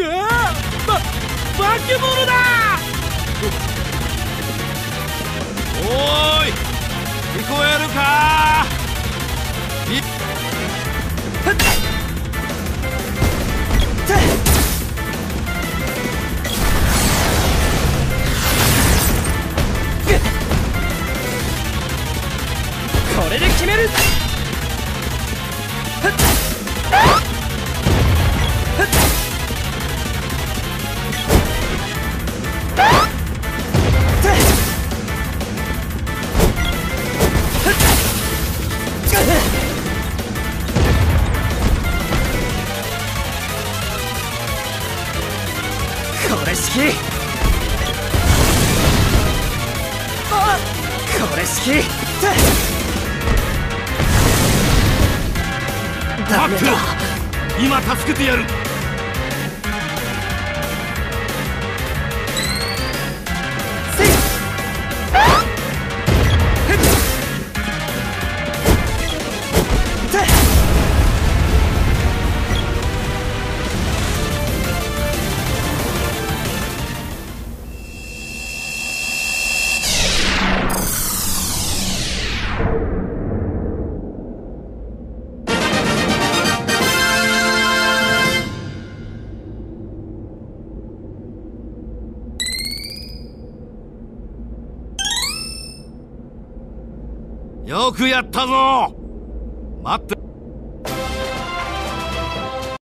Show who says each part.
Speaker 1: ああば化け物だ！
Speaker 2: おーい聞こえるか？い
Speaker 1: これで決める！これ式あこれ式ってダメだ
Speaker 2: 今助けてやる。よくやったぞ。待って。